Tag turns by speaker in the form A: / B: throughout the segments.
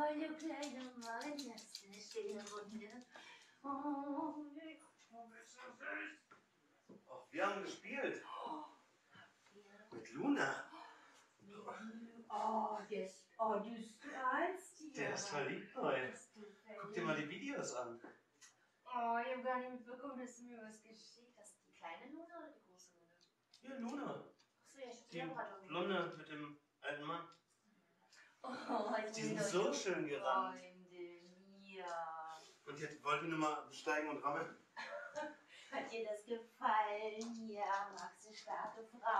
A: Hallo kleine Weihnachten, schöne Runde. Oh,
B: Oh, wir haben gespielt. Mit Luna.
A: oh, der ist, oh, du strahlst hier.
B: Der ist verliebt neu.
A: Bist du
B: Guck dir mal die Videos an.
A: Oh, ich habe gar nicht mitbekommen, dass du mir was geschickt hast. Die kleine Luna oder die große Luna?
B: Ja, Luna.
A: Achso, ja, ich
B: Die
A: hab gerade
B: Blonde mit dem alten Mann.
A: Oh, ich
B: Die
A: bin
B: sind so schön gerannt.
A: Freunde, ja.
B: Und jetzt wollt ihr nur mal besteigen und rammeln?
A: Hat dir das gefallen? Ja, magst du starke Frauen?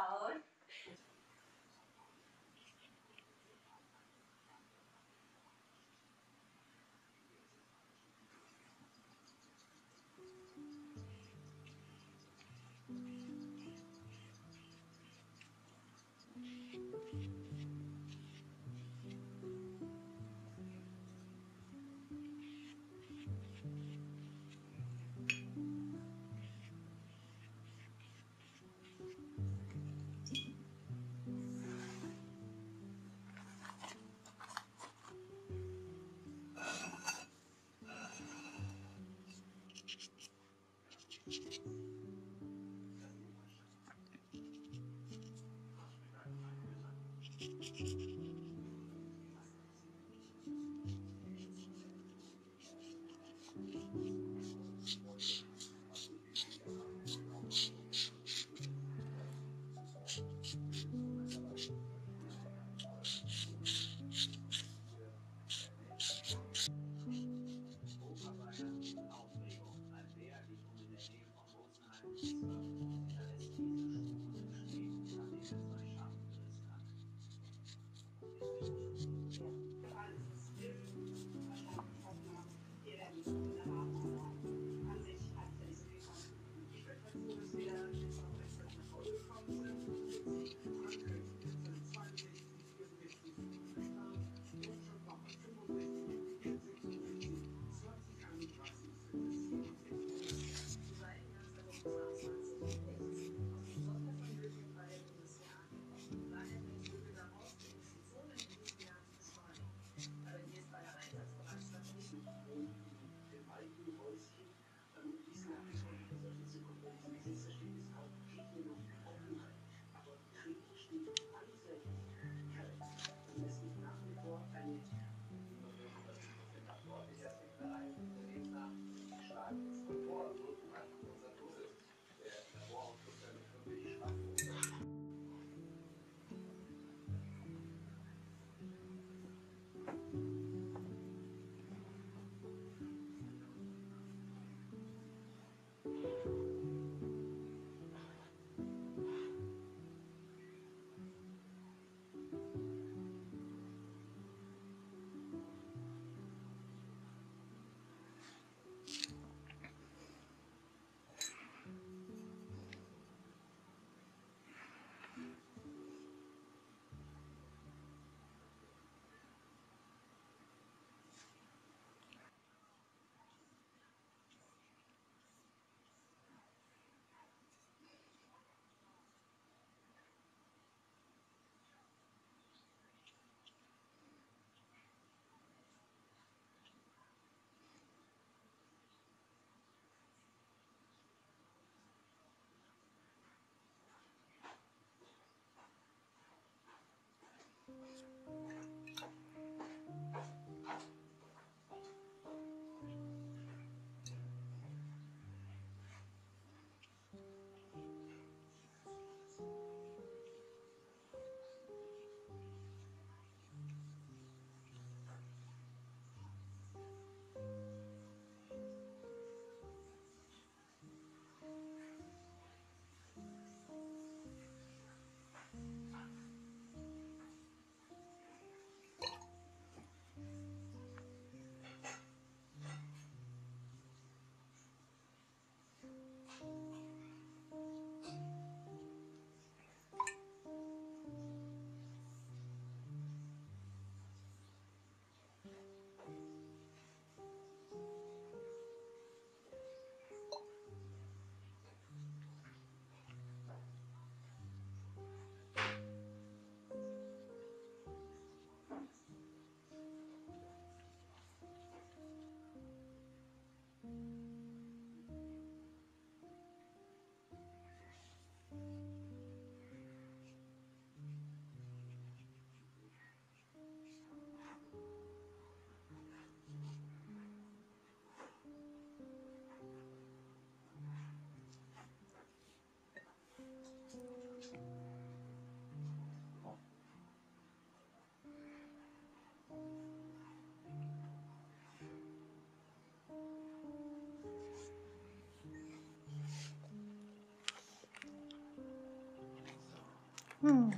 C: Hmm.